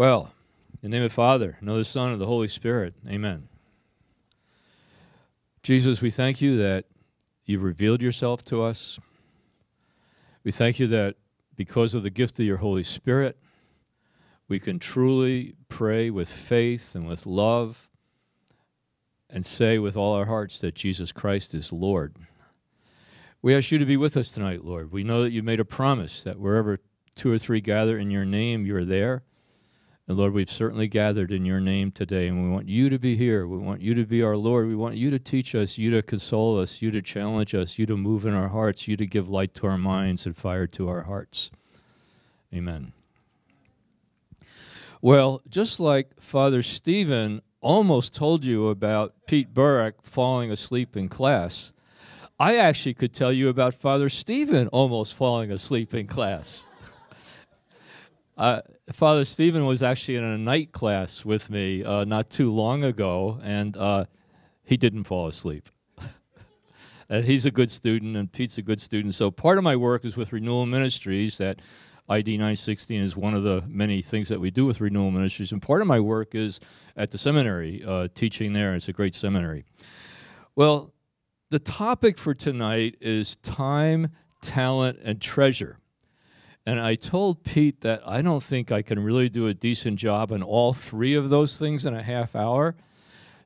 Well, in the name of the Father, and of the Son, and of the Holy Spirit, amen. Jesus, we thank you that you've revealed yourself to us. We thank you that because of the gift of your Holy Spirit, we can truly pray with faith and with love and say with all our hearts that Jesus Christ is Lord. We ask you to be with us tonight, Lord. We know that you made a promise that wherever two or three gather in your name, you're there. And Lord, we've certainly gathered in your name today, and we want you to be here. We want you to be our Lord. We want you to teach us, you to console us, you to challenge us, you to move in our hearts, you to give light to our minds and fire to our hearts. Amen. Well, just like Father Stephen almost told you about Pete Herbeck falling asleep in class, I actually could tell you about Father Stephen almost falling asleep in class. uh, Father Stephen was actually in a night class with me uh, not too long ago, and uh, he didn't fall asleep. and he's a good student, and Pete's a good student. So part of my work is with Renewal Ministries. That ID 916 is one of the many things that we do with Renewal Ministries, and part of my work is at the seminary, uh, teaching there. It's a great seminary. Well, the topic for tonight is time, talent, and treasure. And I told Pete that I don't think I can really do a decent job on all three of those things in a half hour.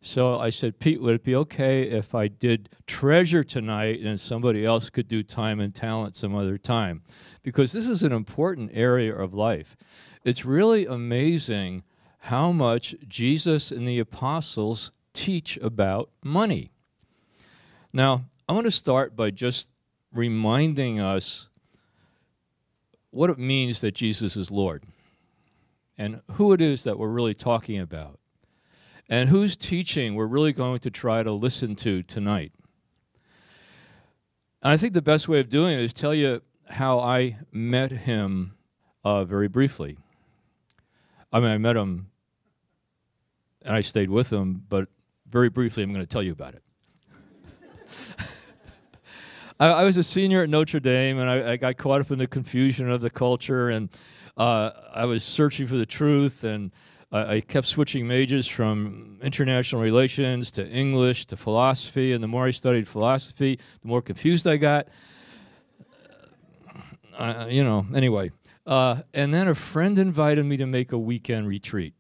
So I said, Pete, would it be okay if I did treasure tonight and somebody else could do time and talent some other time? Because this is an important area of life. It's really amazing how much Jesus and the apostles teach about money. Now, I want to start by just reminding us what it means that Jesus is Lord and who it is that we're really talking about and whose teaching we're really going to try to listen to tonight. And I think the best way of doing it is tell you how I met him uh, very briefly. I mean, I met him and I stayed with him, but very briefly, I'm going to tell you about it. I, I, was a senior at Notre Dame, and I, I, got caught up in the confusion of the culture, and uh, I was searching for the truth, and I, I kept switching majors from international relations to English to philosophy, and the more I studied philosophy, the more confused I got. Uh, you know, anyway. Uh, and then a friend invited me to make a weekend retreat.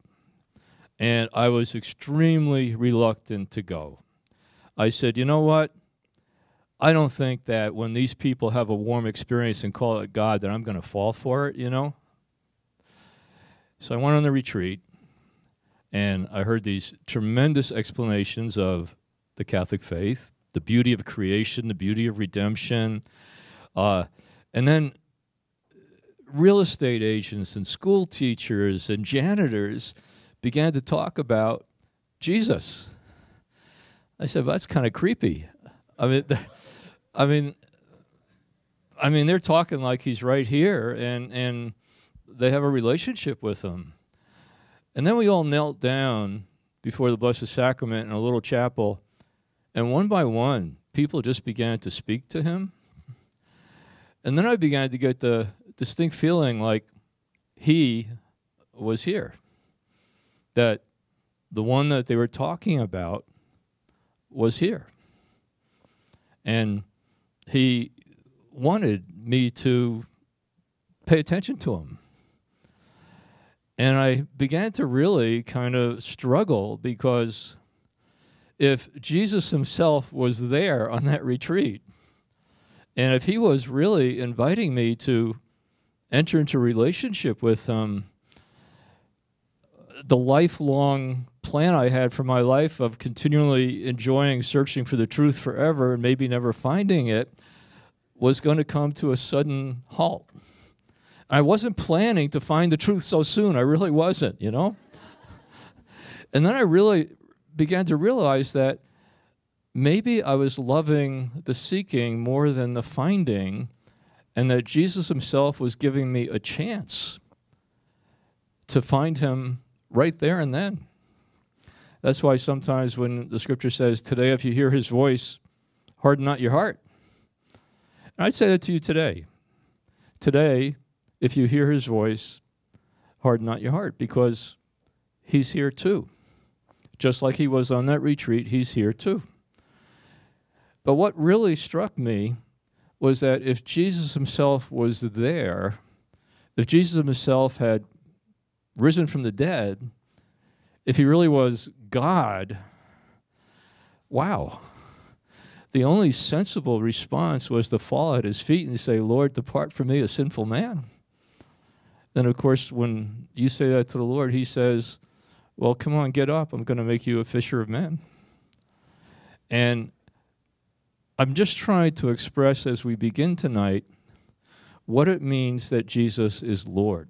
And I was extremely reluctant to go. I said, you know what? I don't think that when these people have a warm experience and call it God, that I'm going to fall for it, you know? So I went on the retreat and I heard these tremendous explanations of the Catholic faith, the beauty of creation, the beauty of redemption. Uh, and then real estate agents and school teachers and janitors began to talk about Jesus. I said, well, that's kind of creepy. I mean, I mean, I mean, they're talking like he's right here, and and they have a relationship with him. And then we all knelt down before the Blessed Sacrament in a little chapel, and one by one, people just began to speak to him. And then I began to get the distinct feeling like he was here. That the one that they were talking about was here. And he wanted me to pay attention to him. And I began to really kind of struggle because if Jesus himself was there on that retreat, and if he was really inviting me to enter into relationship with him, the lifelong plan I had for my life of continually enjoying searching for the truth forever and maybe never finding it was going to come to a sudden halt. I wasn't planning to find the truth so soon. I really wasn't, you know? and then I really began to realize that maybe I was loving the seeking more than the finding, and that Jesus himself was giving me a chance to find him right there and then. That's why sometimes when the scripture says, Today, if you hear his voice, harden not your heart. And I'd say that to you today. Today, if you hear his voice, harden not your heart because he's here too. Just like he was on that retreat, he's here too. But what really struck me was that if Jesus himself was there, if Jesus himself had risen from the dead, if he really was God, wow. The only sensible response was to fall at his feet and say, Lord, depart from me, a sinful man. Then, of course, when you say that to the Lord, he says, Well, come on, get up. I'm going to make you a fisher of men. And I'm just trying to express as we begin tonight what it means that Jesus is Lord,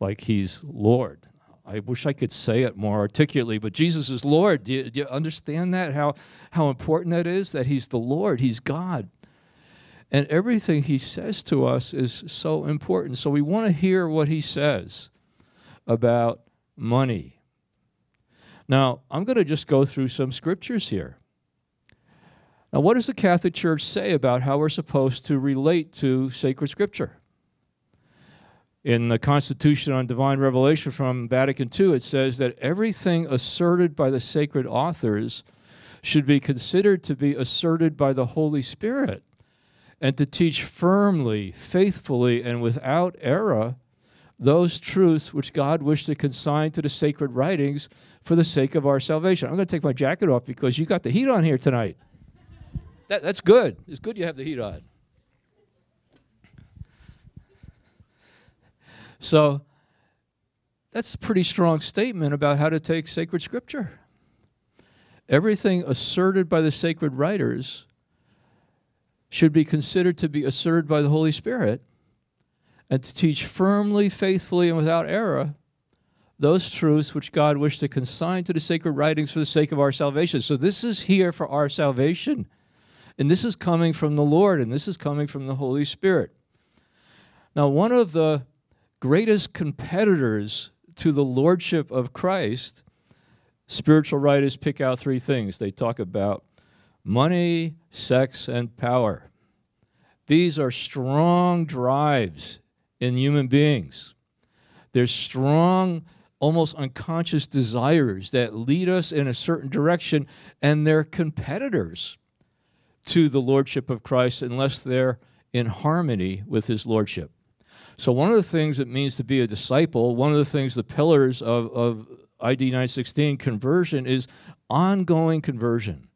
like he's Lord. I wish I could say it more articulately, but Jesus is Lord. Do you, do you, understand that? How, how important that is? That He's the Lord, He's God. And everything He says to us is so important. So we want to hear what He says about money. Now, I'm going to just go through some scriptures here. Now, what does the Catholic Church say about how we're supposed to relate to sacred scripture? In the Constitution on Divine Revelation from Vatican II, it says that everything asserted by the sacred authors should be considered to be asserted by the Holy Spirit and to teach firmly, faithfully, and without error those truths which God wished to consign to the sacred writings for the sake of our salvation. I'm going to take my jacket off because you got the heat on here tonight. That, that's good. It's good you have the heat on. So that's a pretty strong statement about how to take sacred scripture. Everything asserted by the sacred writers should be considered to be asserted by the Holy Spirit and to teach firmly, faithfully, and without error those truths which God wished to consign to the sacred writings for the sake of our salvation. So this is here for our salvation. And this is coming from the Lord, and this is coming from the Holy Spirit. Now, one of the greatest competitors to the lordship of Christ, spiritual writers pick out three things. They talk about money, sex, and power. These are strong drives in human beings. They're strong, almost unconscious desires that lead us in a certain direction, and they're competitors to the lordship of Christ unless they're in harmony with his lordship. So one of the things it means to be a disciple, one of the things, the pillars of, of ID 916 conversion is ongoing conversion,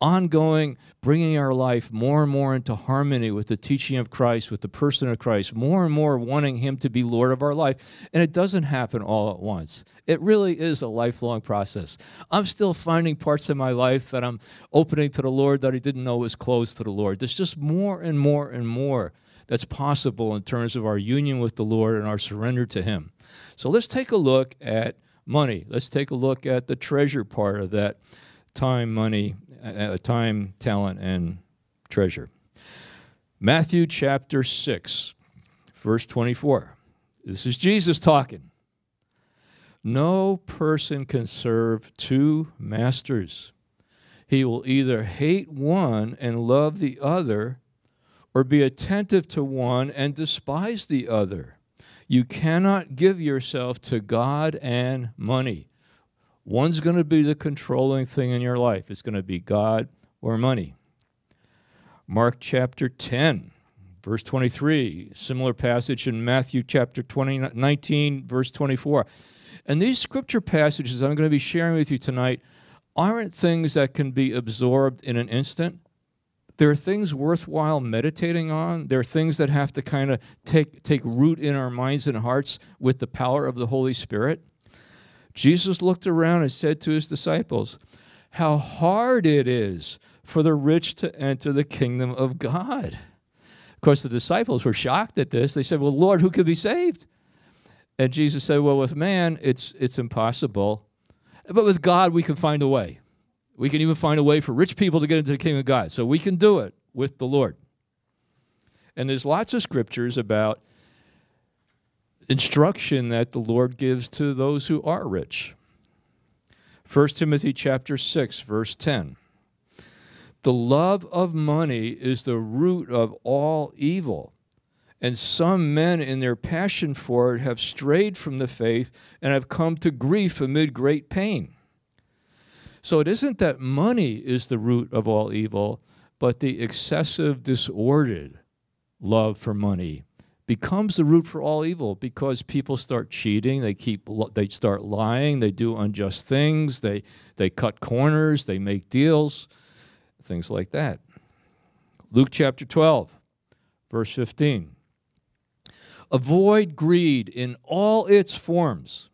ongoing bringing our life more and more into harmony with the teaching of Christ, with the person of Christ, more and more wanting Him to be Lord of our life. And it doesn't happen all at once. It really is a lifelong process. I'm still finding parts of my life that I'm opening to the Lord that I didn't know was closed to the Lord. There's just more and more and more that's possible in terms of our union with the Lord and our surrender to Him. So let's take a look at money. Let's take a look at the treasure part of that time, money, uh, time, talent, and treasure. Matthew chapter 6, verse 24. This is Jesus talking. No person can serve two masters. He will either hate one and love the other, or be attentive to one and despise the other. You cannot give yourself to God and money. One's going to be the controlling thing in your life. It's going to be God or money. Mark chapter 10, verse 23, similar passage in Matthew chapter 20, 19, verse 24. And these scripture passages I'm going to be sharing with you tonight aren't things that can be absorbed in an instant. There are things worthwhile meditating on. There are things that have to kind of take, take root in our minds and hearts with the power of the Holy Spirit. Jesus looked around and said to his disciples, How hard it is for the rich to enter the kingdom of God. Of course, the disciples were shocked at this. They said, Well, Lord, who could be saved? And Jesus said, Well, with man, it's, it's impossible. But with God, we can find a way. We can even find a way for rich people to get into the kingdom of God. So we can do it with the Lord. And there's lots of scriptures about instruction that the Lord gives to those who are rich. 1 Timothy chapter 6 verse 10. The love of money is the root of all evil, And some men, in their passion for it, have strayed from the faith and have come to grief amid great pain. So it isn't that money is the root of all evil, but the excessive, disordered love for money becomes the root for all evil because people start cheating they keep they start lying they do unjust things they they cut corners they make deals things like that. Luke chapter 12 verse 15 avoid greed in all its forms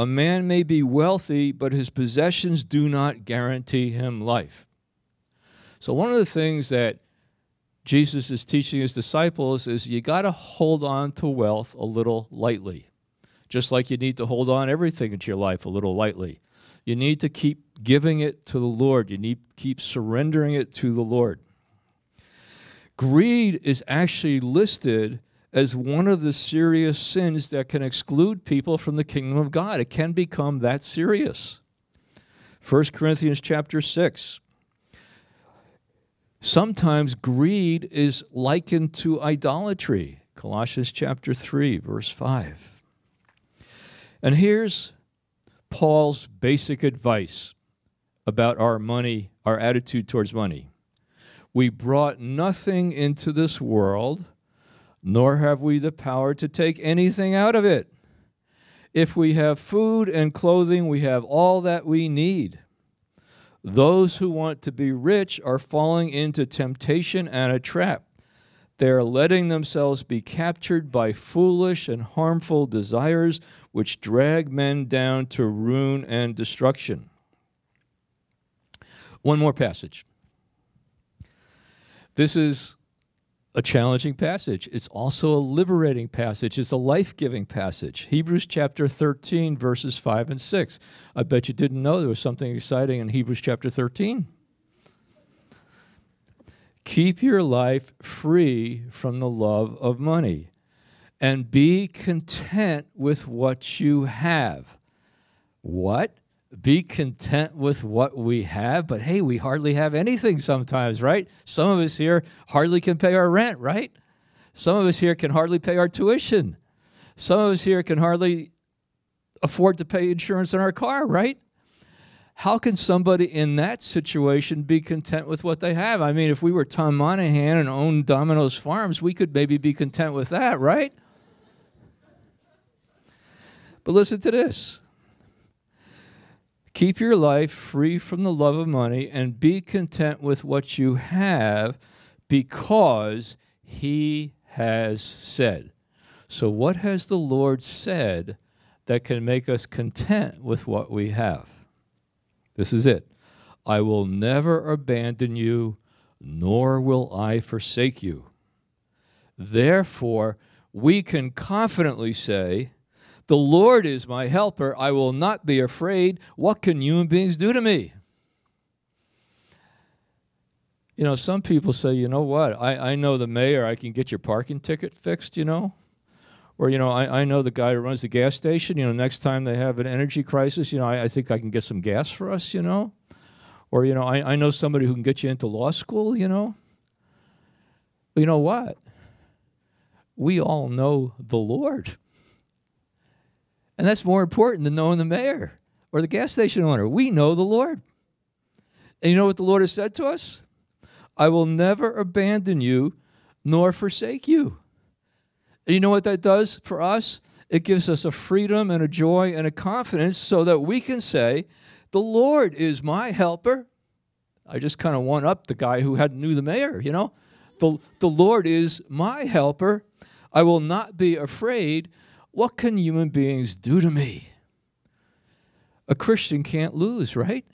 a man may be wealthy but his possessions do not guarantee him life so one of the things that Jesus is teaching his disciples is you got to hold on to wealth a little lightly, just like you need to hold on everything into your life a little lightly. You need to keep giving it to the Lord. You need to keep surrendering it to the Lord. Greed is actually listed as one of the serious sins that can exclude people from the kingdom of God. It can become that serious. 1 Corinthians chapter 6 Sometimes greed is likened to idolatry. Colossians chapter 3, verse 5. And here's Paul's basic advice about our money, our attitude towards money. We brought nothing into this world, nor have we the power to take anything out of it. If we have food and clothing, we have all that we need. Those who want to be rich are falling into temptation and a trap. They are letting themselves be captured by foolish and harmful desires which drag men down to ruin and destruction. One more passage. This is a challenging passage. It's also a liberating passage. It's a life giving passage. Hebrews chapter 13, verses 5 and 6. I bet you didn't know there was something exciting in Hebrews chapter 13. Keep your life free from the love of money and be content with what you have. What? Be content with what we have. But hey, we hardly have anything sometimes, right? Some of us here hardly can pay our rent, right? Some of us here can hardly pay our tuition. Some of us here can hardly afford to pay insurance on our car, right? How can somebody in that situation be content with what they have? I mean, if we were Tom Monaghan and owned Domino's Farms, we could maybe be content with that, right? But listen to this Keep your life free from the love of money and be content with what you have because he has said. So, what has the Lord said that can make us content with what we have? This is it. I will never abandon you, nor will I forsake you. Therefore, we can confidently say, the Lord is my helper. I will not be afraid. What can human beings do to me? You know, some people say, you know what, I, I know the mayor, I can get your parking ticket fixed, you know? Or, you know, I, I know the guy who runs the gas station, you know, next time they have an energy crisis, you know, I, I think I can get some gas for us, you know? Or, you know, I, I know somebody who can get you into law school, you know? But you know what? We all know the Lord. And that's more important than knowing the mayor or the gas station owner. We know the Lord. And you know what the Lord has said to us? I will never abandon you nor forsake you. And you know what that does for us? It gives us a freedom and a joy and a confidence so that we can say, The Lord is my helper. I just kind of one up the guy who had knew the mayor, you know? The, the Lord is my helper. I will not be afraid what can human beings do to me? A Christian can't lose, right?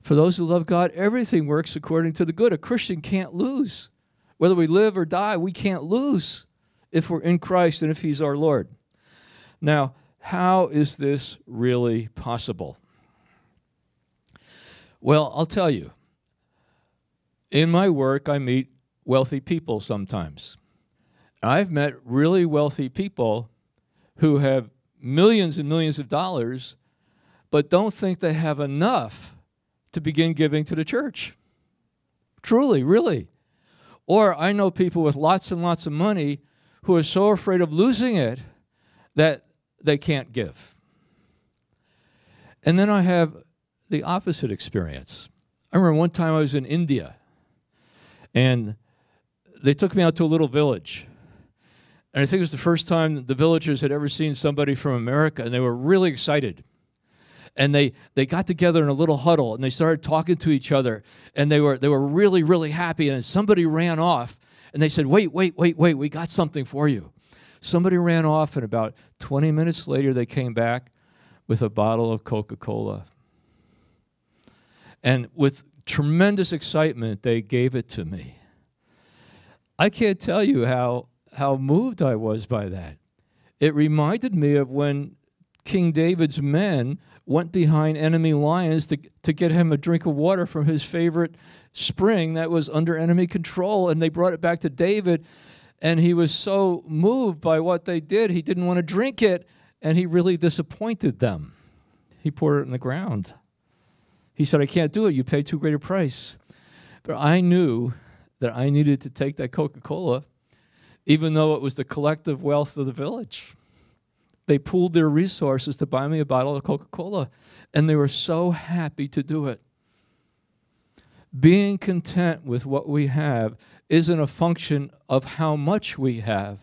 For those who love God, everything works according to the good. A Christian can't lose. Whether we live or die, we can't lose if we're in Christ and if He's our Lord. Now, how is this really possible? Well, I'll tell you. In my work, I meet wealthy people sometimes. I've met really wealthy people who have millions and millions of dollars, but don't think they have enough to begin giving to the church. Truly, really. Or I know people with lots and lots of money who are so afraid of losing it that they can't give. And then I have the opposite experience. I remember one time I was in India and they took me out to a little village. And I think it was the first time the villagers had ever seen somebody from America, and they were really excited. And they, they got together in a little huddle and they started talking to each other, and they were, they were really, really happy. And somebody ran off and they said, Wait, wait, wait, wait, we got something for you. Somebody ran off, and about 20 minutes later, they came back with a bottle of Coca Cola. And with tremendous excitement, they gave it to me. I can't tell you how, how moved I was by that. It reminded me of when King David's men went behind enemy lions to, to get him a drink of water from his favorite spring that was under enemy control. And they brought it back to David. And he was so moved by what they did, he didn't want to drink it. And he really disappointed them. He poured it in the ground. He said, I can't do it. You pay too great a price. But I knew that I needed to take that Coca Cola, even though it was the collective wealth of the village. They pooled their resources to buy me a bottle of Coca Cola, and they were so happy to do it. Being content with what we have isn't a function of how much we have,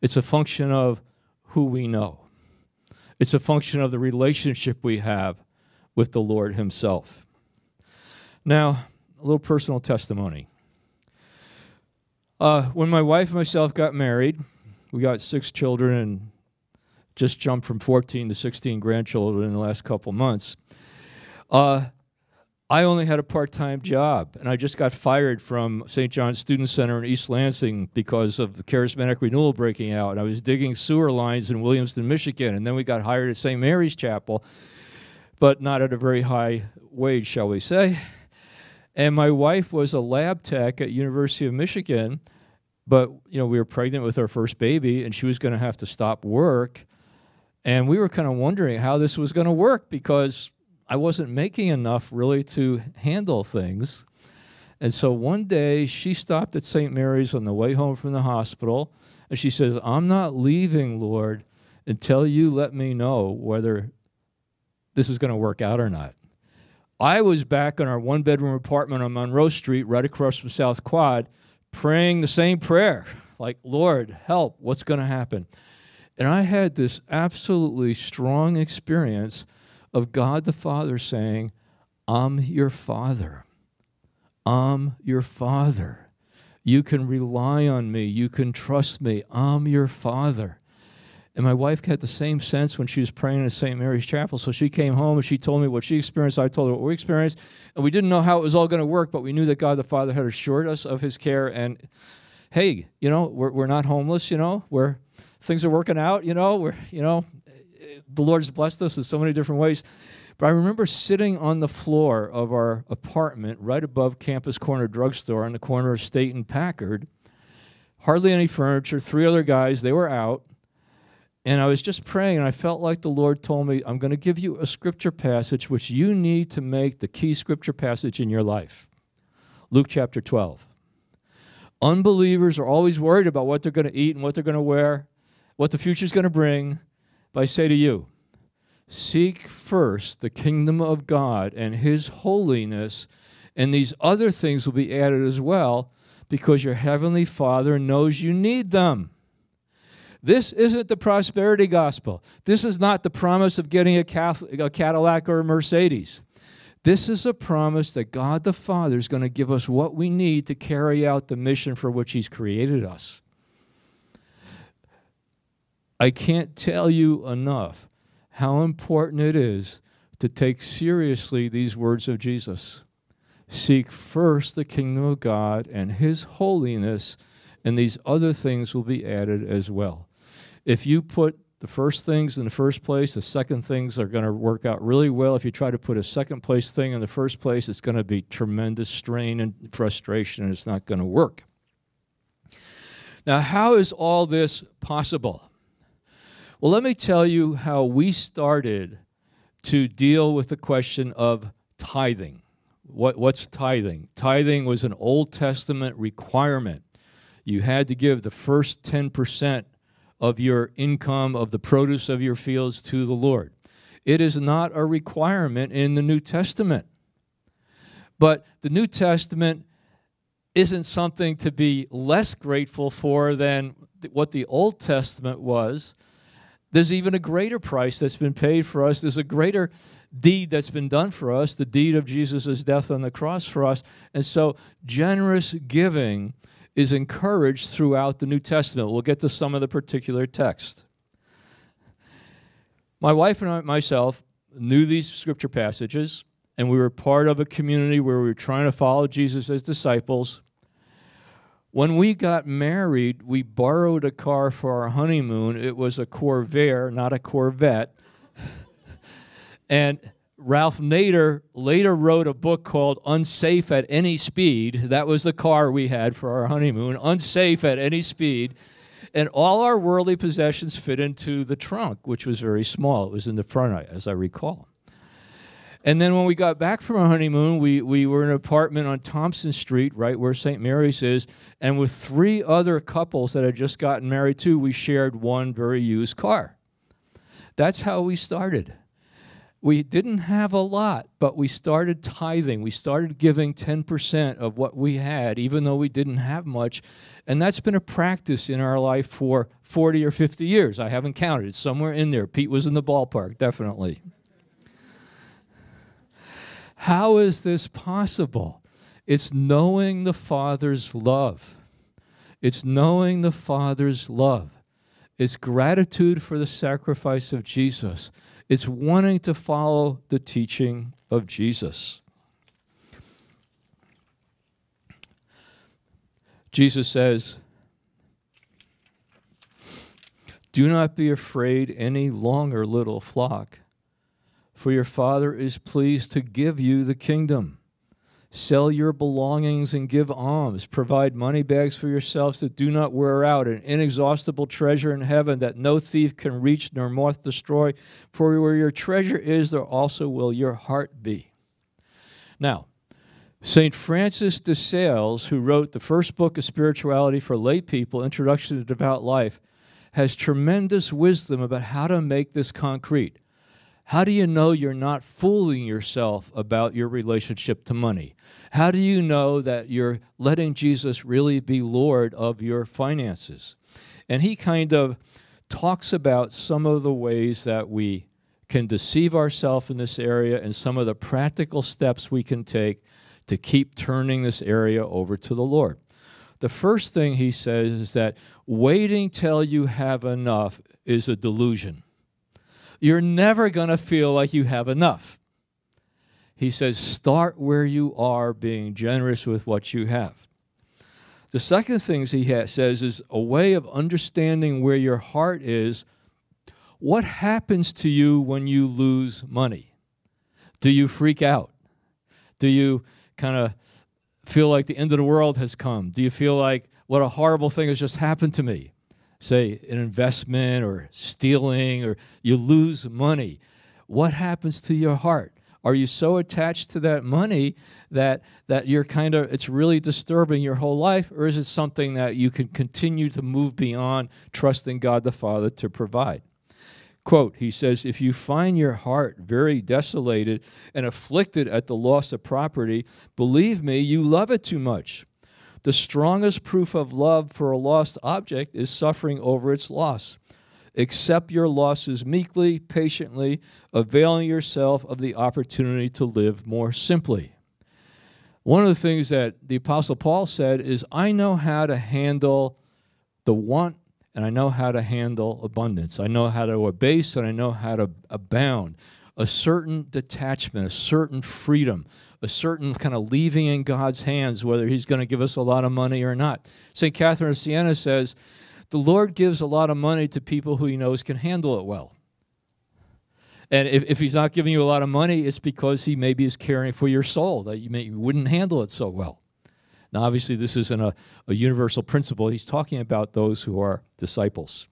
it's a function of who we know. It's a function of the relationship we have with the Lord Himself. Now, a little personal testimony. Uh, when my wife and myself got married, we got six children and just jumped from 14 to 16 grandchildren in the last couple months. Uh, I only had a part time job, and I just got fired from St. John's Student Center in East Lansing because of the charismatic renewal breaking out. And I was digging sewer lines in Williamston, Michigan, and then we got hired at St. Mary's Chapel, but not at a very high wage, shall we say. And my wife was a lab tech at University of Michigan, but you know we were pregnant with our first baby, and she was going to have to stop work, and we were kind of wondering how this was going to work because I wasn't making enough really to handle things. And so one day she stopped at St. Mary's on the way home from the hospital, and she says, "I'm not leaving, Lord, until you let me know whether this is going to work out or not." I was back in our one bedroom apartment on Monroe Street, right across from South Quad, praying the same prayer like, Lord, help, what's going to happen? And I had this absolutely strong experience of God the Father saying, I'm your Father. I'm your Father. You can rely on me. You can trust me. I'm your Father. And my wife had the same sense when she was praying in St. Mary's Chapel. So she came home and she told me what she experienced. I told her what we experienced. And we didn't know how it was all going to work, but we knew that God the Father had assured us of his care. And hey, you know, we're, we're not homeless, you know, we're, things are working out, you know, we're, you know, the Lord's blessed us in so many different ways. But I remember sitting on the floor of our apartment right above Campus Corner Drugstore on the corner of State and Packard. Hardly any furniture, three other guys, they were out and I was just praying, and I felt like the Lord told me, I'm going to give you a scripture passage which you need to make the key scripture passage in your life. Luke chapter 12. Unbelievers are always worried about what they're going to eat and what they're going to wear, what the future is going to bring. But I say to you, seek first the kingdom of God and his holiness, and these other things will be added as well, because your heavenly Father knows you need them. This isn't the prosperity gospel. This is not the promise of getting a, Catholic, a Cadillac or a Mercedes. This is a promise that God the Father is going to give us what we need to carry out the mission for which He's created us. I can't tell you enough how important it is to take seriously these words of Jesus. Seek first the kingdom of God and His holiness, and these other things will be added as well if you put the first things in the first place, the second things are going to work out really well. If you try to put a second place thing in the first place, it's going to be tremendous strain and frustration, and it's not going to work. Now, how is all this possible? Well, let me tell you how we started to deal with the question of tithing. What, what's tithing? Tithing was an Old Testament requirement You had to give the first 10% of your income, of the produce of your fields to the Lord. It is not a requirement in the New Testament. But the New Testament isn't something to be less grateful for than what the Old Testament was. There's even a greater price that's been paid for us. There's a greater deed that's been done for us, the deed of Jesus' death on the cross for us. And so generous giving is encouraged throughout the New Testament. We'll get to some of the particular text. My wife and I, myself knew these scripture passages, and we were part of a community where we were trying to follow Jesus as disciples. When we got married, we borrowed a car for our honeymoon. It was a Corvair, not a Corvette. and Ralph Nader later wrote a book called Unsafe at Any Speed. That was the car we had for our honeymoon, unsafe at any speed. And all our worldly possessions fit into the trunk, which was very small. It was in the front, as I recall. And then when we got back from our honeymoon, we, we were in an apartment on Thompson Street, right where St. Mary's is. And with three other couples that had just gotten married too, we shared one very used car. That's how we started. We didn't have a lot, but we started tithing. We started giving 10% of what we had, even though we didn't have much. And that's been a practice in our life for 40 or 50 years. I haven't counted. It's somewhere in there. Pete was in the ballpark, definitely. How is this possible? It's knowing the Father's love. It's knowing the Father's love. It's gratitude for the sacrifice of Jesus. It's wanting to follow the teaching of Jesus. Jesus says, Do not be afraid any longer, little flock for your Father is pleased to give you the kingdom. Sell your belongings and give alms. Provide money bags for yourselves that do not wear out, an inexhaustible treasure in heaven that no thief can reach nor moth destroy. For where your treasure is, there also will your heart be. Now, St. Francis de Sales, who wrote the first book of spirituality for lay people, Introduction to Devout Life, has tremendous wisdom about how to make this concrete. How do you know you're not fooling yourself about your relationship to money? How do you know that you're letting Jesus really be Lord of your finances? And he kind of talks about some of the ways that we can deceive ourselves in this area and some of the practical steps we can take to keep turning this area over to the Lord. The first thing he says is that waiting till you have enough is a delusion you're never going to feel like you have enough. He says, start where you are, being generous with what you have. The second thing he says is a way of understanding where your heart is. What happens to you when you lose money? Do you freak out? Do you kind of feel like the end of the world has come? Do you feel like what a horrible thing has just happened to me? Say an investment or stealing or you lose money, what happens to your heart? Are you so attached to that money that that you're kind of it's really disturbing your whole life or is it something that you can continue to move beyond trusting God the Father to provide? Quote, he says, if you find your heart very desolated and afflicted at the loss of property, believe me, you love it too much. The strongest proof of love for a lost object is suffering over its loss. Accept your losses meekly, patiently, availing yourself of the opportunity to live more simply. One of the things that the Apostle Paul said is, I know how to handle the want and I know how to handle abundance. I know how to abase and I know how to abound. A certain detachment, a certain freedom, a certain kind of leaving in God's hands, whether He's going to give us a lot of money or not. St. Catherine of Siena says, The Lord gives a lot of money to people who He knows can handle it well. And if, if He's not giving you a lot of money, it's because He maybe is caring for your soul, that you, may, you wouldn't handle it so well. Now, obviously, this isn't a, a universal principle. He's talking about those who are disciples.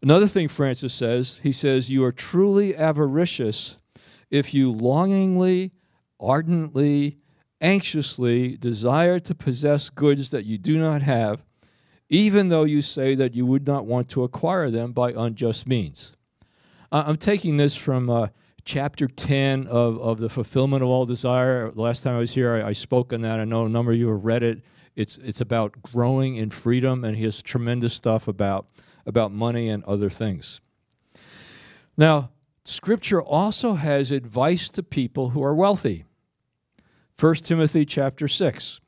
Another thing Francis says, he says, You are truly avaricious if you longingly ardently, anxiously desire to possess goods that you do not have, even though you say that you would not want to acquire them by unjust means. I'm taking this from uh, chapter 10 of, of The Fulfillment of All Desire. Last time I was here, I, I spoke on that. I know a number of you have read it. It's, it's about growing in freedom, and he has tremendous stuff about, about money and other things. Now, Scripture also has advice to people who are wealthy. 1 Timothy chapter 6.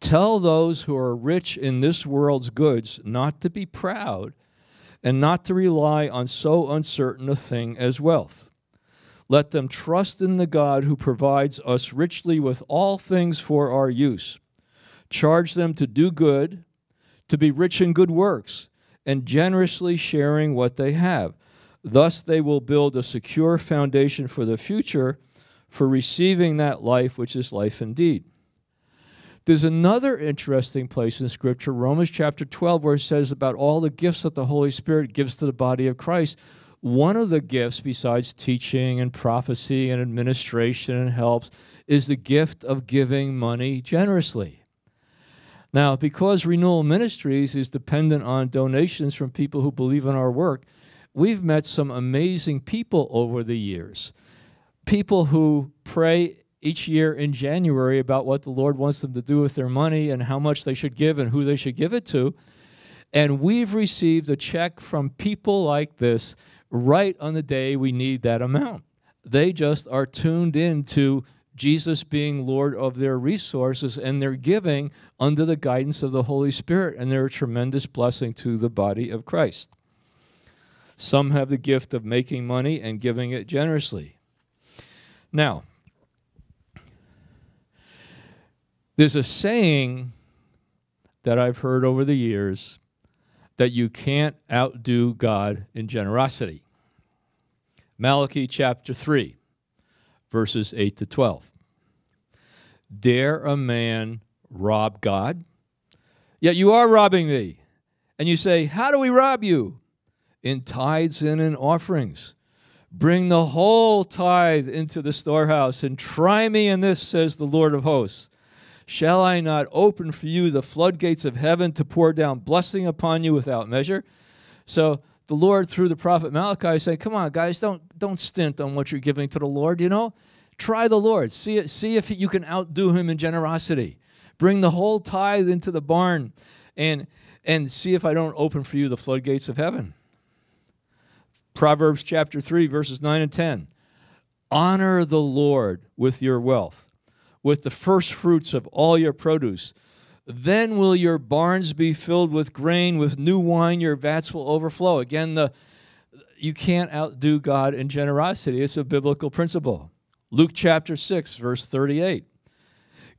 Tell those who are rich in this world's goods not to be proud and not to rely on so uncertain a thing as wealth. Let them trust in the God who provides us richly with all things for our use. Charge them to do good, to be rich in good works, and generously sharing what they have. Thus, they will build a secure foundation for the future for receiving that life which is life indeed. There's another interesting place in Scripture, Romans chapter 12, where it says about all the gifts that the Holy Spirit gives to the body of Christ. One of the gifts, besides teaching and prophecy and administration and helps, is the gift of giving money generously. Now, because Renewal Ministries is dependent on donations from people who believe in our work, we've met some amazing people over the years. People who pray each year in January about what the Lord wants them to do with their money and how much they should give and who they should give it to. And we've received a check from people like this right on the day we need that amount. They just are tuned in to Jesus being Lord of their resources and they're giving under the guidance of the Holy Spirit, and they're a tremendous blessing to the body of Christ. Some have the gift of making money and giving it generously. Now, There's a saying that I've heard over the years that you can't outdo God in generosity. Malachi chapter 3, verses 8 to 12. Dare a man rob God? Yet you are robbing me. And you say, How do we rob you? In tithes and in offerings. Bring the whole tithe into the storehouse and try me in this, says the Lord of hosts Shall I not open for you the floodgates of heaven to pour down blessing upon you without measure? So the Lord, through the prophet Malachi, said, Come on, guys, don't, don't stint on what you're giving to the Lord, you know? Try the Lord. See, see if you can outdo him in generosity. Bring the whole tithe into the barn and, and see if I don't open for you the floodgates of heaven. Proverbs chapter 3, verses 9 and 10. Honor the Lord with your wealth with the first fruits of all your produce. Then will your barns be filled with grain, with new wine, your vats will overflow. Again, the you can't outdo God in generosity. It's a biblical principle. Luke chapter 6, verse 38.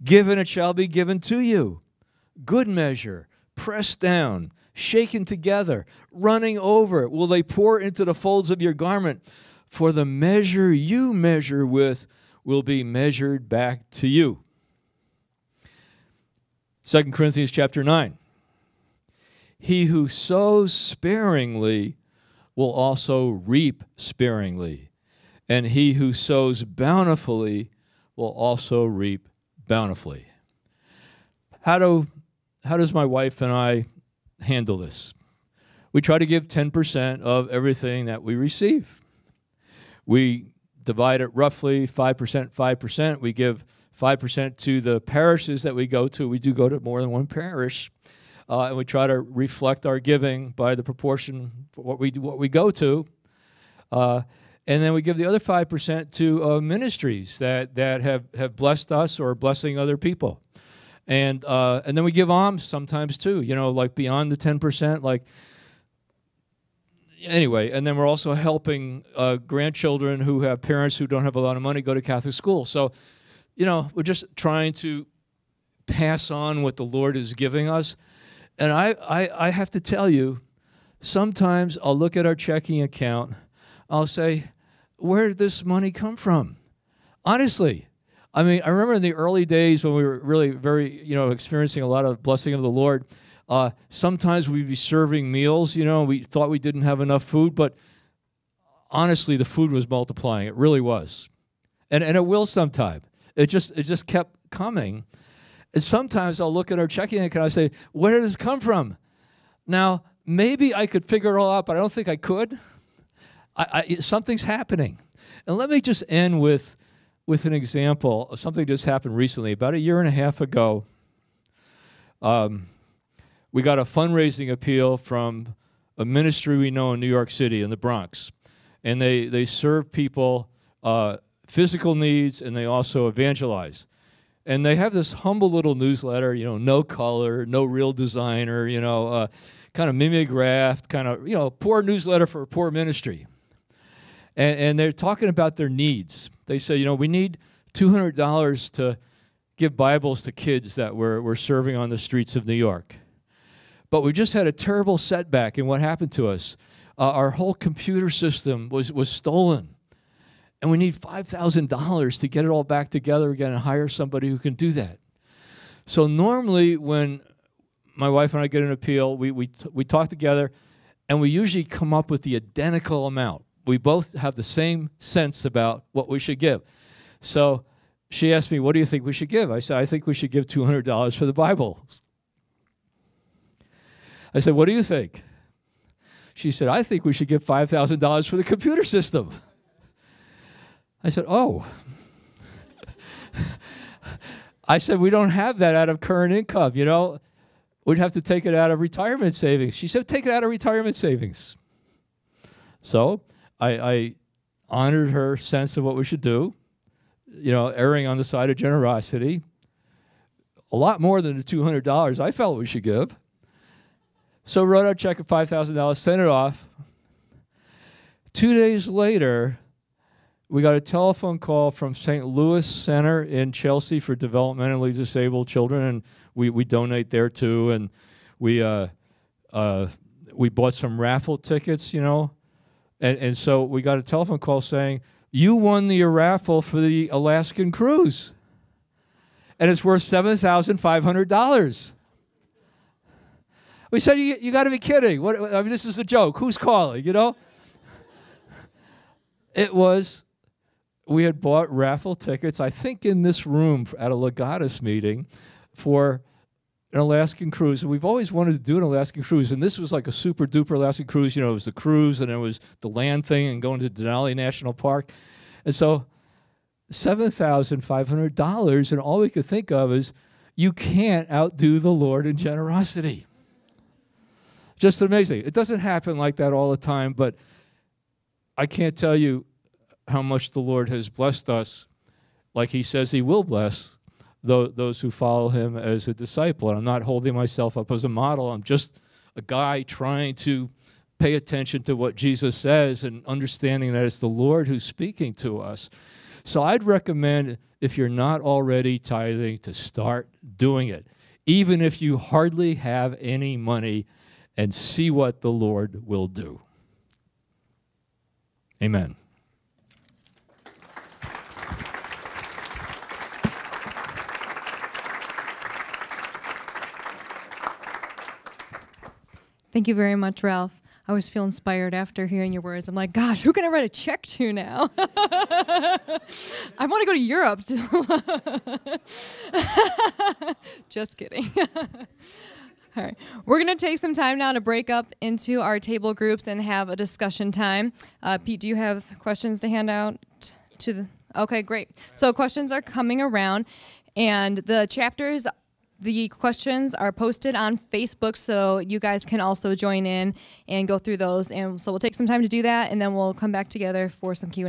Given it shall be given to you. Good measure, pressed down, shaken together, running over, will they pour into the folds of your garment. For the measure you measure with will be measured back to you. 2 Corinthians chapter 9. He who sows sparingly will also reap sparingly, and he who sows bountifully will also reap bountifully. How do how does my wife and I handle this? We try to give 10% of everything that we receive. We divide it roughly 5%, 5%. We give 5% to the parishes that we go to. We do go to more than one parish. Uh, and we try to reflect our giving by the proportion what we what we go to, uh, and then we give the other five percent to uh, ministries that that have have blessed us or are blessing other people, and uh, and then we give alms sometimes too. You know, like beyond the ten percent, like anyway, and then we're also helping uh, grandchildren who have parents who don't have a lot of money go to Catholic school. So, you know, we're just trying to pass on what the Lord is giving us. And I, I, I have to tell you, sometimes I'll look at our checking account, I'll say, where did this money come from? Honestly, I mean, I remember in the early days when we were really very, you know, experiencing a lot of blessing of the Lord. Uh, sometimes we'd be serving meals, you know, we thought we didn't have enough food, but honestly, the food was multiplying. It really was. And, and it will sometime. It just, it just kept coming. And sometimes I'll look at our checking account and I say, where did this come from? Now, maybe I could figure it all out, but I don't think I could. I, I, something's happening. And let me just end with, with an example of something just happened recently. About a year and a half ago, um, we got a fundraising appeal from a ministry we know in New York City, in the Bronx. And they, they serve people uh, physical needs and they also evangelize. And they have this humble little newsletter, you know, no color, no real designer, you know, uh, kind of mimeographed, kind of, you know, poor newsletter for a poor ministry. And, and they're talking about their needs. They say, you know, we need $200 to give Bibles to kids that we're, we're serving on the streets of New York. But we just had a terrible setback in what happened to us. Uh, our whole computer system was, was stolen. And we need $5,000 to get it all back together again and hire somebody who can do that. So normally when my wife and I get an appeal, we, we, we talk together and we usually come up with the identical amount. We both have the same sense about what we should give. So she asked me, What do you think we should give? I said, I think we should give $200 for the Bibles. I said, What do you think? She said, I think we should give $5,000 for the computer system. I said, Oh. I said, We don't have that out of current income, you know? We'd have to take it out of retirement savings. She said, Take it out of retirement savings. So I, I honored her sense of what we should do, you know, erring on the side of generosity. A lot more than the $200 I felt we should give. So wrote a check of $5,000, sent it off. Two days later, we got a telephone call from St. Louis Center in Chelsea for developmentally disabled children, and we, we donate there too. And we uh, uh, we bought some raffle tickets, you know, and and so we got a telephone call saying you won the raffle for the Alaskan cruise, and it's worth seven thousand five hundred dollars. We said, you, you got to be kidding. What, I mean, this is a joke. Who's calling, you know? it was, we had bought raffle tickets, I think in this room at a Legatus meeting for an Alaskan cruise. And we've always wanted to do an Alaskan cruise. And this was like a super duper Alaskan cruise. You know, it was the cruise and it was the land thing and going to Denali National Park. And so $7,500. And all we could think of is, you can't outdo the Lord in generosity. Just amazing. It doesn't happen like that all the time, but I can't tell you how much the Lord has blessed us, like He says He will bless those who follow Him as a disciple. And I'm not holding myself up as a model, I'm just a guy trying to pay attention to what Jesus says and understanding that it's the Lord who's speaking to us. So I'd recommend, if you're not already tithing, to start doing it, even if you hardly have any money and see what the Lord will do. Amen. Thank you very much, Ralph. I always feel inspired after hearing your words. I'm like, gosh, who can I write a check to now? I want to go to Europe. Just kidding. All right. We're going to take some time now to break up into our table groups and have a discussion time. Uh, Pete, do you have questions to hand out to the. Okay, great. So questions are coming around, and the chapters, the questions are posted on Facebook, so you guys can also join in and go through those. And so we'll take some time to do that, and then we'll come back together for some Q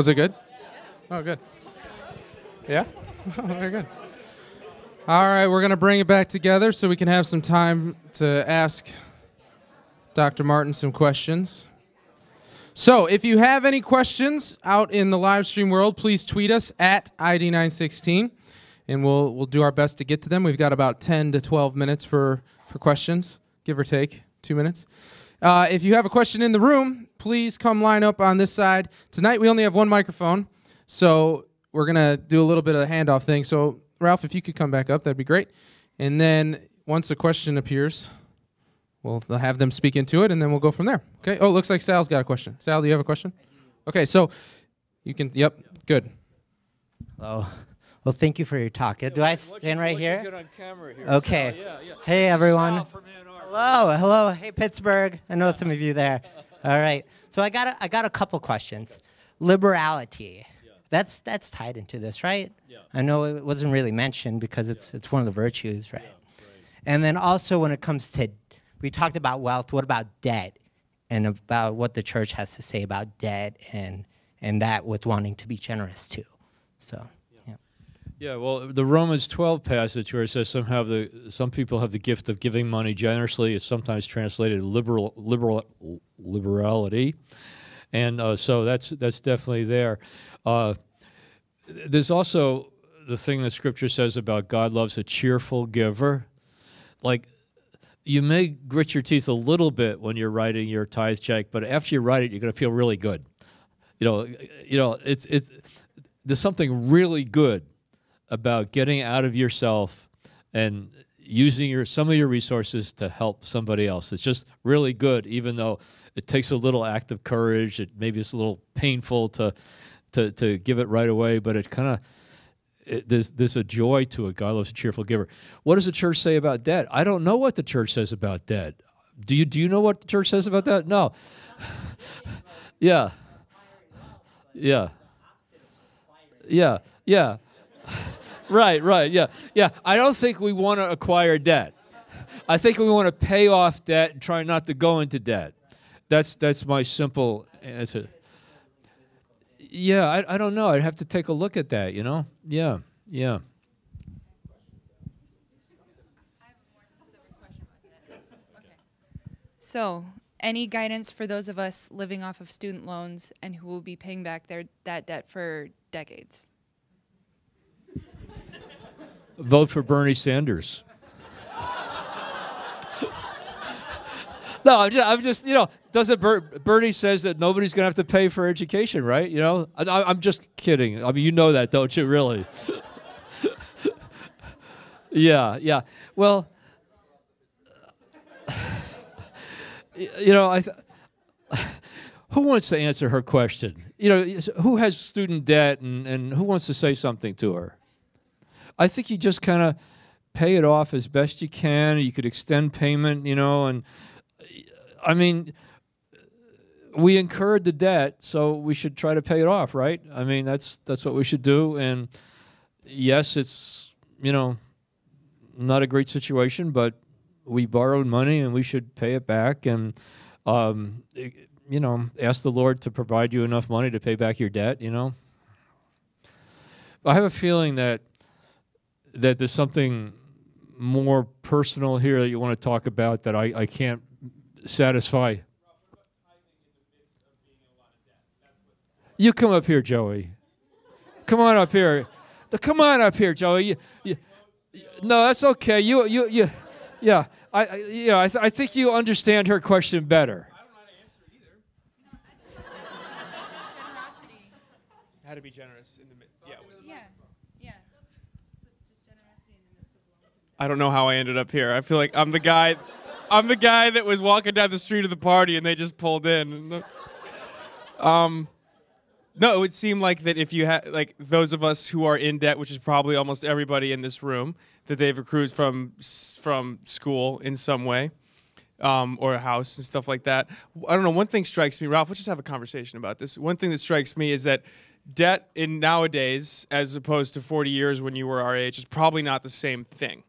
Was it good? Oh, good. Yeah? Very good. All right, we're going to bring it back together so we can have some time to ask Dr. Martin some questions. So, if you have any questions out in the live stream world, please tweet us at ID916 and we'll we'll do our best to get to them. We've got about 10 to 12 minutes for for questions, give or take, 2 minutes. Uh, if you have a question in the room, please come line up on this side. Tonight we only have one microphone, so we're gonna do a little bit of a handoff thing. So Ralph, if you could come back up, that'd be great. And then once a question appears, we'll have them speak into it, and then we'll go from there. Okay. Oh, looks like Sal's got a question. Sal, do you have a question? Okay, so you can. Yep. Good. Hello. Well, thank you for your talk. Do I stand right here? Get on camera here. Okay. Sal, yeah, yeah. Hey, everyone. Sal from Ann Arbor. Hello, hello. Hey, Pittsburgh. I know some of you there. All right. So I got a, I got a couple questions. Liberality. That's that's tied into this, right? Yeah. I know it wasn't really mentioned because it's it's one of the virtues, right? And then also when it comes to we talked about wealth, what about debt? And about what the church has to say about debt and and that with wanting to be generous too. So, yeah. Well, the Romans 12 passage where it says somehow the some people have the gift of giving money generously is sometimes translated liberal liberal liberality, and uh, so that's that's definitely there. Uh, there's also the thing that Scripture says about God loves a cheerful giver, like. You may grit your teeth a little bit when you're writing your tithe check, but after you write it, you're going to feel really good. You know, you know, it's it. There's something really good about getting out of yourself and using your some of your resources to help somebody else. It's just really good, even though it takes a little act of courage. It maybe it's a little painful to to to give it right away, but it kind of there's there's a joy to it. God loves a cheerful giver. What does the church say about debt? I don't know what the church says about debt. Do you do you know what the church says about that? No. yeah. Yeah. Yeah. Yeah. Right, right, yeah. Yeah, I don't think we want to acquire debt. I think we want to pay off debt and try not to go into debt. That's that's my simple answer. Yeah, I, I don't know. I'd have to take a look at that, you know? Yeah, yeah. So, any guidance for those of us living off of student loans and who will be paying back their that debt for decades? Vote for Bernie Sanders. no, I'm just, I'm just, you know, doesn't Ber- Bernie says that nobody's going to have to pay for education, right? You know, I, I'm just kidding. I mean, you know that, don't you? Really? yeah, yeah. Well, you know, I. Th- who wants to answer her question? You know, who has student debt and, and who wants to say something to her? I think you just kind of pay it off as best you can. You could extend payment, you know, and I mean, we incurred the debt, so we should try to pay it off, right? I mean, that's that's what we should do. And yes, it's you know not a great situation, but we borrowed money and we should pay it back. And um, you know, ask the Lord to provide you enough money to pay back your debt. You know, I have a feeling that that there's something more personal here that you want to talk about that I, I can't satisfy. You come up here, Joey. Come on up here. Come on up here, Joey. You, you, you- no, that's okay. You, you, you, yeah. I, I you know, I, th- I think you understand her question better. I don't know how to be generous in the mid- yeah. Yeah, yeah. I don't know how I ended up here. I feel like I'm the guy. I'm the guy that was walking down the street of the party and they just pulled in. Um, no, it would seem like that if you had like those of us who are in debt, which is probably almost everybody in this room, that they've accrued from from school in some way, um, or a house and stuff like that. I don't know. One thing strikes me, Ralph. Let's just have a conversation about this. One thing that strikes me is that debt in nowadays, as opposed to 40 years when you were our age, is probably not the same thing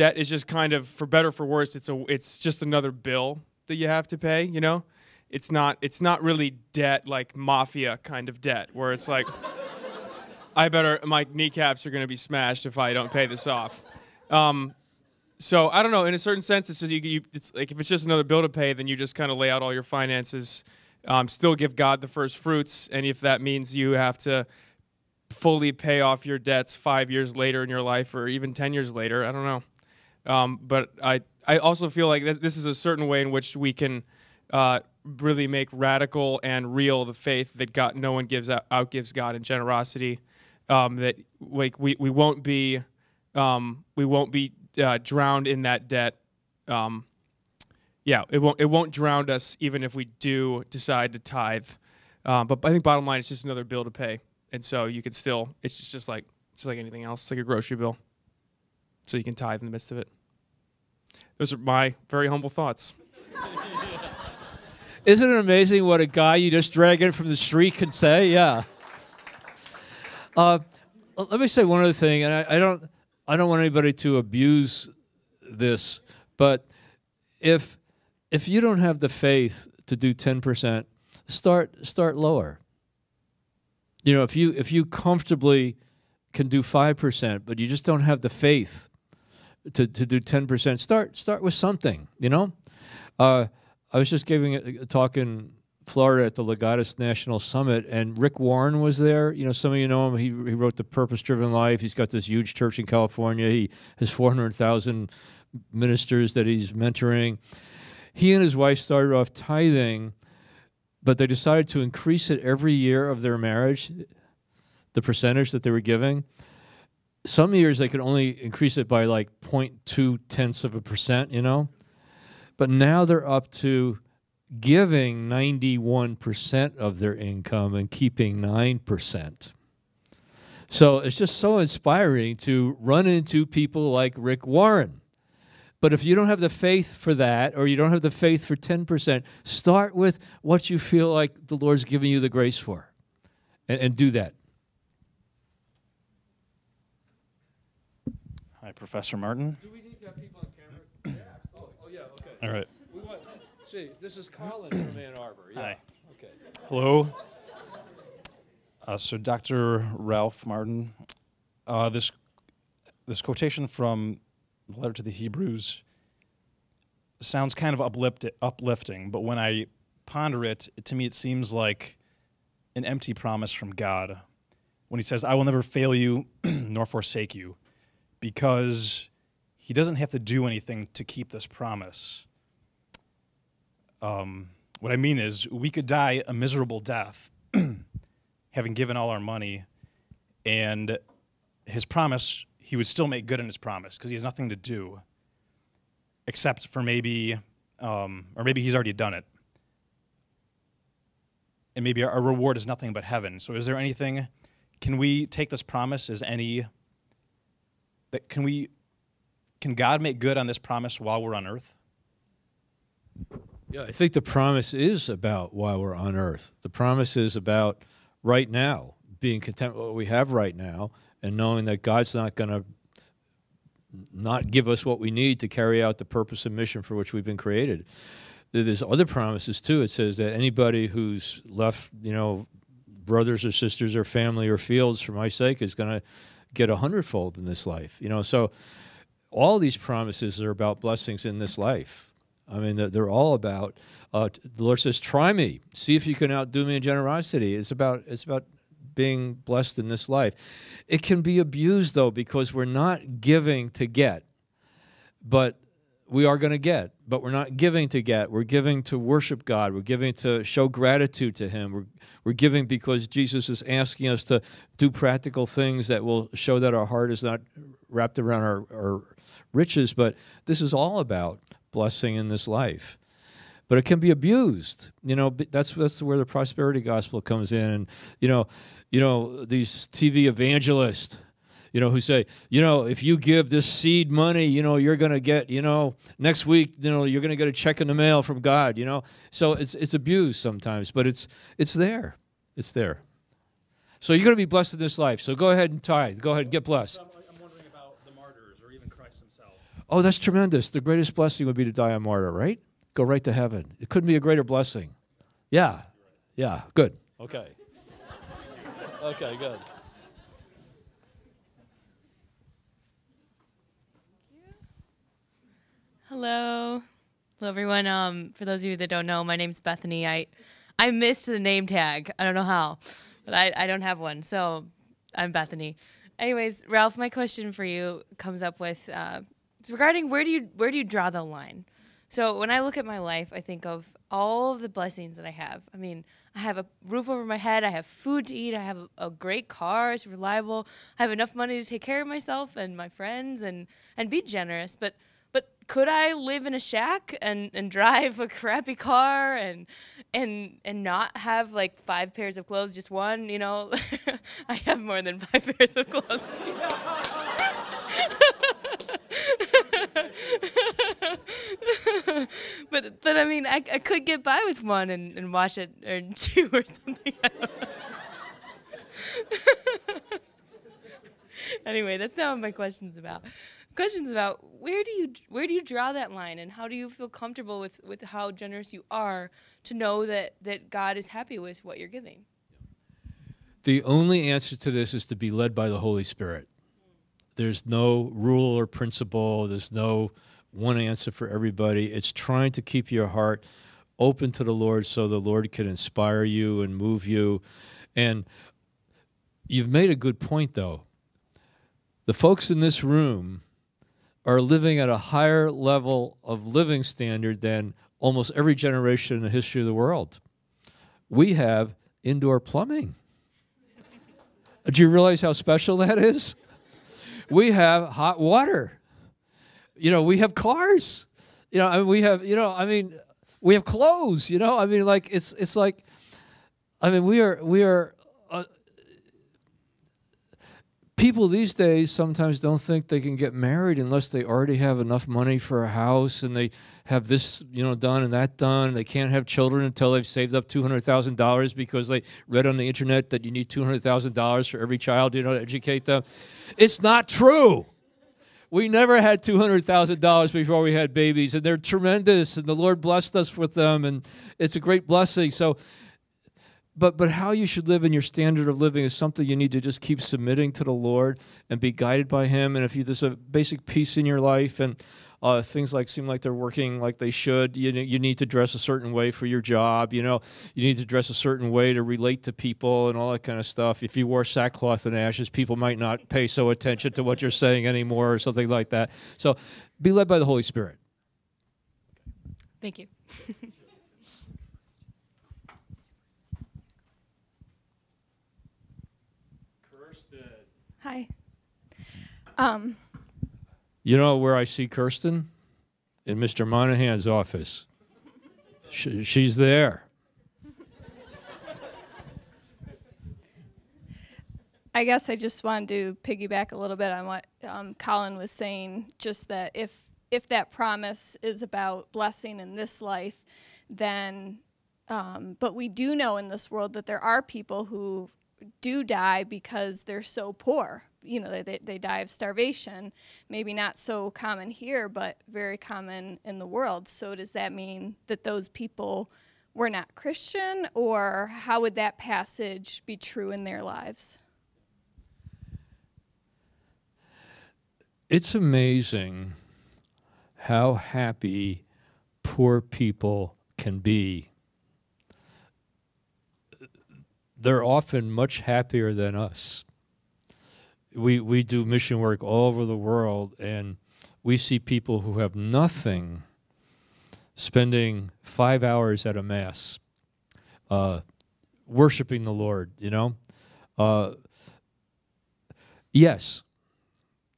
debt is just kind of for better or for worse it's a it's just another bill that you have to pay you know it's not it's not really debt like mafia kind of debt where it's like I better my kneecaps are going to be smashed if I don't pay this off. Um, so I don't know. In a certain sense, it's just you, you. It's like if it's just another bill to pay, then you just kind of lay out all your finances. Um, still give God the first fruits, and if that means you have to fully pay off your debts five years later in your life, or even ten years later, I don't know. Um, but I I also feel like th- this is a certain way in which we can uh, really make radical and real the faith that God no one gives out, outgives God in generosity. Um, that like we, we won't be um, we won't be uh, drowned in that debt. Um, yeah, it won't it won't drown us even if we do decide to tithe. Um, but I think bottom line, it's just another bill to pay, and so you can still it's just, just like just like anything else, it's like a grocery bill. So you can tithe in the midst of it. Those are my very humble thoughts. Isn't it amazing what a guy you just drag in from the street can say? Yeah. Uh, let me say one other thing, and I, I don't, I don't want anybody to abuse this, but if if you don't have the faith to do ten percent, start start lower. You know, if you if you comfortably can do five percent, but you just don't have the faith to, to do ten percent, start start with something. You know, uh, I was just giving a, a talk in Florida at the Legatus National Summit, and Rick Warren was there. You know, some of you know him. He, he wrote The Purpose Driven Life. He's got this huge church in California. He has 400,000 ministers that he's mentoring. He and his wife started off tithing, but they decided to increase it every year of their marriage, the percentage that they were giving. Some years they could only increase it by like 0.2 tenths of a percent, you know? But now they're up to giving 91% of their income and keeping 9%. So it's just so inspiring to run into people like Rick Warren. But if you don't have the faith for that, or you don't have the faith for 10%, start with what you feel like the Lord's giving you the grace for and, and do that. Hi, Professor Martin. Do we need to have people on camera? yeah. Oh, oh yeah, okay. All right. We want, see, this is Colin from Ann Arbor. Yeah. Hi. Okay. Hello. Uh, so, Dr. Ralph Martin, uh, this this quotation from the letter to the Hebrews sounds kind of uplift, uplifting, but when I ponder it, to me it seems like an empty promise from God when He says, "I will never fail you nor forsake you," because He doesn't have to do anything to keep this promise. Um, what I mean is, we could die a miserable death, having given all our money, and his promise, he would still make good on his promise because he has nothing to do, except for maybe, um, or maybe he's already done it. And maybe our, our reward is nothing but heaven. So, is there anything? Can we take this promise as any? That can we? Can God make good on this promise while we're on earth? Yeah, I think the promise is about while we're on earth. The promise is about right now, being content with what we have right now, and knowing that God's not going to not give us what we need to carry out the purpose and mission for which we've been created. There's other promises too. It says that anybody who's left, you know, brothers or sisters or family or fields for my sake is going to get a hundredfold in this life. You know, so all these promises are about blessings in this life. I mean, they're, all about. Uh, the Lord says, "Try me, see if you can outdo me in generosity." It's about it's about being blessed in this life. It can be abused though because we're not giving to get, but we are going to get. But we're not giving to get. We're giving to worship God. We're giving to show gratitude to Him. We're we're giving because Jesus is asking us to do practical things that will show that our heart is not wrapped around our, our riches, but this is all about blessing in this life. But it can be abused. You know, that's that's where the prosperity gospel comes in. And you know, you know these TV evangelists, you know, who say, you know, if you give this seed money, you know, you're gonna get, you know, next week, you know, you're gonna get a check in the mail from God. You know, so it's it's abused sometimes, but it's it's there. It's there. So you're gonna be blessed in this life. So go ahead and tithe. Go ahead and get blessed. I'm wondering about the martyrs or even Christ himself. Oh, that's tremendous. The greatest blessing would be to die a martyr, right? Go right to heaven. It couldn't be a greater blessing. Yeah. Yeah. Good. Okay. okay, good. Hello. Hello everyone. Um, for those of you that don't know, my name's Bethany. I I missed the name tag. I don't know how, but I, I don't have one. So I'm Bethany. Anyways, Ralph, my question for you comes up with uh, regarding where do you where do you draw the line? So when I look at my life, I think of all of the blessings that I have. I mean, I have a roof over my head, I have food to eat, I have a, a great car, it's reliable, I have enough money to take care of myself and my friends and and be generous, but but could I live in a shack and, and drive a crappy car and and and not have like five pairs of clothes, just one, you know? I have more than five pairs of clothes. but but I mean I, I could get by with one and, and wash it or two or something. Anyway, that's not what my question's about. Question's about where do you where do you draw that line and how do you feel comfortable with, with how generous you are to know that, that God is happy with what you're giving? The only answer to this is to be led by the Holy Spirit. There's no rule or principle, there's no one answer for everybody. It's trying to keep your heart open to the Lord so the Lord can inspire you and move you. And you've made a good point, though. The folks in this room are living at a higher level of living standard than almost every generation in the history of the world. We have indoor plumbing. Do you realize how special that is? We have hot water. You know, we have cars. You know, I mean, we have, you know, I mean, we have clothes, you know? I mean, like it's it's like I mean, we are we are uh, people these days sometimes don't think they can get married unless they already have enough money for a house and they have this you know done and that done. They can't have children until they've saved up $200000 because they read on the internet that you need $200000 for every child you know to educate them. It's not true. We never had $200,000 before we had babies, and they're tremendous, and the Lord blessed us with them, and it's a great blessing. So, but but how you should live in your standard of living is something you need to just keep submitting to the Lord and be guided by Him. And if you, there's a basic peace in your life and uh, things like seem like they're working like they should, you you need to dress a certain way for your job. You know, you need to dress a certain way to relate to people and all that kind of stuff. If you wore sackcloth and ashes, people might not pay so attention to what you're saying anymore or something like that. So, be led by the Holy Spirit. Thank you. Hi. Um, You know where I see Kirsten? In Mr. Monaghan's office. Sh- she's there. I guess I just wanted to piggyback a little bit on what um, Colin was saying. Just that if if that promise is about blessing in this life, then, um, but we do know in this world that there are people who do die because they're so poor. You know, they, they die of starvation. Maybe not so common here, but very common in the world. So, does that mean that those people were not Christian, or how would that passage be true in their lives? It's amazing how happy poor people can be. They're often much happier than us. We, we do mission work all over the world, and we see people who have nothing spending five hours at a mass, uh, worshiping the Lord, you know? Uh, yes,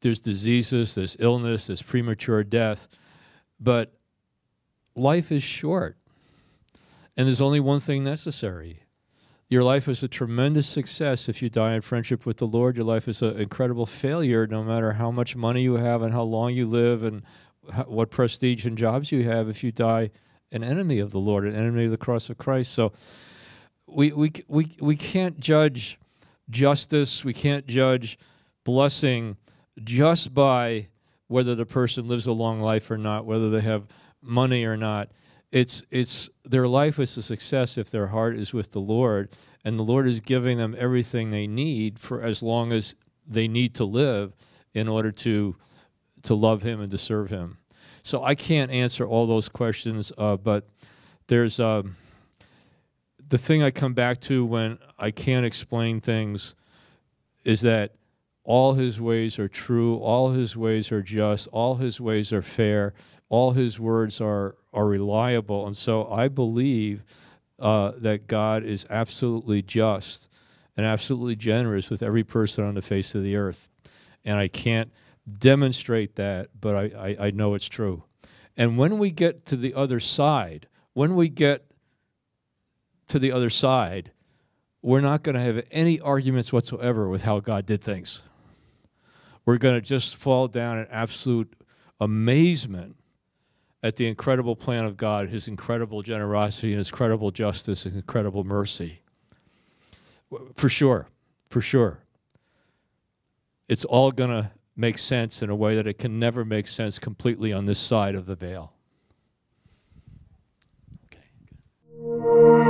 there's diseases, there's illness, there's premature death, but life is short. And there's only one thing necessary. Your life is a tremendous success if you die in friendship with the Lord. Your life is an incredible failure no matter how much money you have and how long you live and what prestige and jobs you have if you die an enemy of the Lord, an enemy of the cross of Christ. So we, we, we, we can't judge justice, we can't judge blessing just by whether the person lives a long life or not, whether they have money or not. It's it's their life is a success if their heart is with the Lord and the Lord is giving them everything they need for as long as they need to live in order to to love him and to serve him. So I can't answer all those questions, uh, but there's um, the thing I come back to when I can't explain things is that all his ways are true, all his ways are just, all his ways are fair, all his words are are reliable, and so I believe uh, that God is absolutely just and absolutely generous with every person on the face of the earth, and I can't demonstrate that, but I, I, I know it's true. And when we get to the other side, when we get to the other side, we're not going to have any arguments whatsoever with how God did things. We're going to just fall down in absolute amazement at the incredible plan of God, his incredible generosity, and his incredible justice, and incredible mercy. For sure, for sure. It's all going to make sense in a way that it can never make sense completely on this side of the veil. Okay.